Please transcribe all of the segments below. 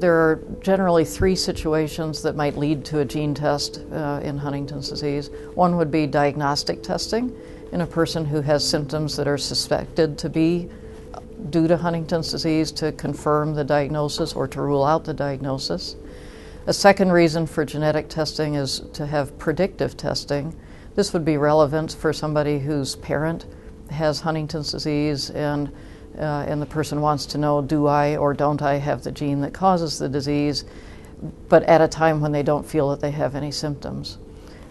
There are generally three situations that might lead to a gene test uh, in Huntington's disease. One would be diagnostic testing in a person who has symptoms that are suspected to be due to Huntington's disease to confirm the diagnosis or to rule out the diagnosis. A second reason for genetic testing is to have predictive testing. This would be relevant for somebody whose parent has Huntington's disease and uh, and the person wants to know do I or don't I have the gene that causes the disease, but at a time when they don't feel that they have any symptoms.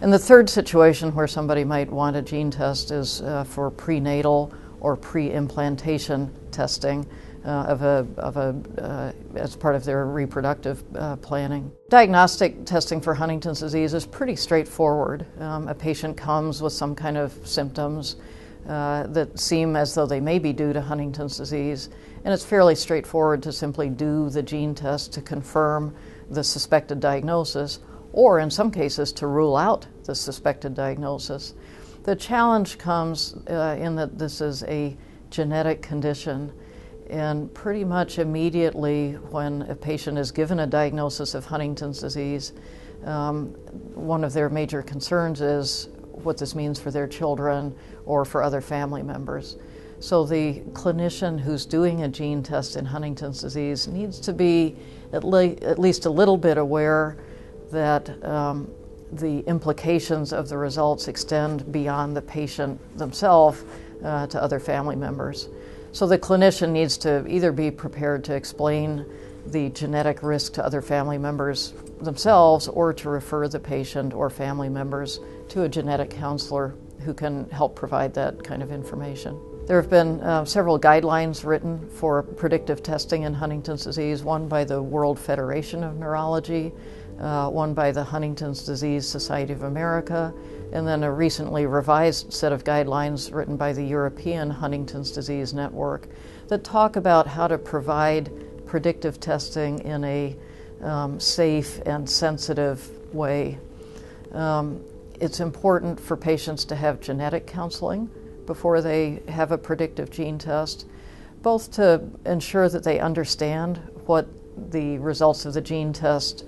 And the third situation where somebody might want a gene test is uh, for prenatal or pre-implantation testing uh, of a, of a uh, as part of their reproductive uh, planning. Diagnostic testing for Huntington's disease is pretty straightforward. Um, a patient comes with some kind of symptoms uh, that seem as though they may be due to Huntington's disease, and it's fairly straightforward to simply do the gene test to confirm the suspected diagnosis, or in some cases to rule out the suspected diagnosis. The challenge comes uh, in that this is a genetic condition, and pretty much immediately when a patient is given a diagnosis of Huntington's disease, um, one of their major concerns is what this means for their children or for other family members. So the clinician who's doing a gene test in Huntington's disease needs to be at, le- at least a little bit aware that um, the implications of the results extend beyond the patient themselves uh, to other family members. So the clinician needs to either be prepared to explain the genetic risk to other family members themselves or to refer the patient or family members to a genetic counselor who can help provide that kind of information. There have been uh, several guidelines written for predictive testing in Huntington's disease, one by the World Federation of Neurology, uh, one by the Huntington's Disease Society of America, and then a recently revised set of guidelines written by the European Huntington's Disease Network that talk about how to provide predictive testing in a um, safe and sensitive way. Um, it's important for patients to have genetic counseling before they have a predictive gene test, both to ensure that they understand what the results of the gene test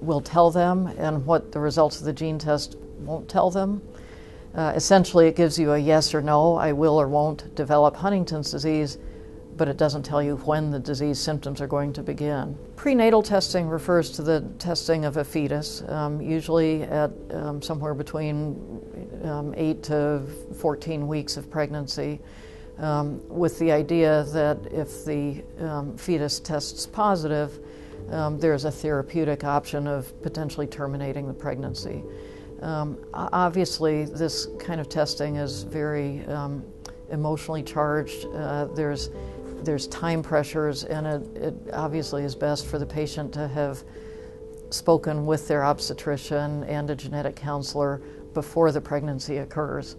will tell them and what the results of the gene test won't tell them. Uh, essentially, it gives you a yes or no, I will or won't develop Huntington's disease, but it doesn't tell you when the disease symptoms are going to begin. Prenatal testing refers to the testing of a fetus, um, usually at um, somewhere between um, 8 to 14 weeks of pregnancy, um, with the idea that if the um, fetus tests positive, um, there's a therapeutic option of potentially terminating the pregnancy. obviously, this kind of testing is very emotionally charged. Uh, there's there's time pressures, and it, it, obviously is best for the patient to have spoken with their obstetrician and a genetic counselor before the pregnancy occurs.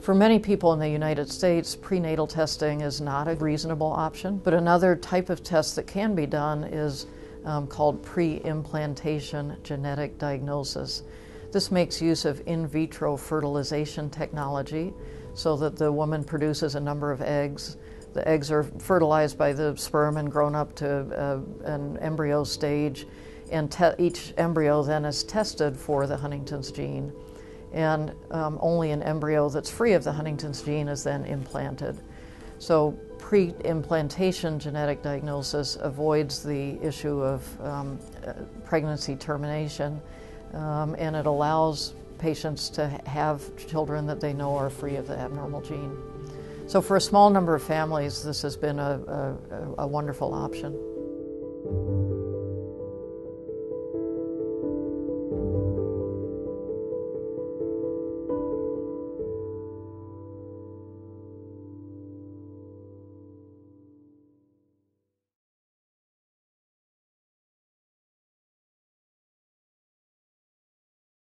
For many people in the United States, prenatal testing is not a reasonable option, but another type of test that can be done is um, called pre implantation genetic diagnosis. This makes use of in vitro fertilization technology so that the woman produces a number of eggs the eggs are fertilized by the sperm and grown up to uh, an embryo stage, and te- each embryo then is tested for the Huntington's gene. And um, only an embryo that's free of the Huntington's gene is then implanted. So, pre implantation genetic diagnosis avoids the issue of um, uh, pregnancy termination, um, and it allows patients to have children that they know are free of the abnormal gene. So, for a small number of families, this has been a, a, a wonderful option.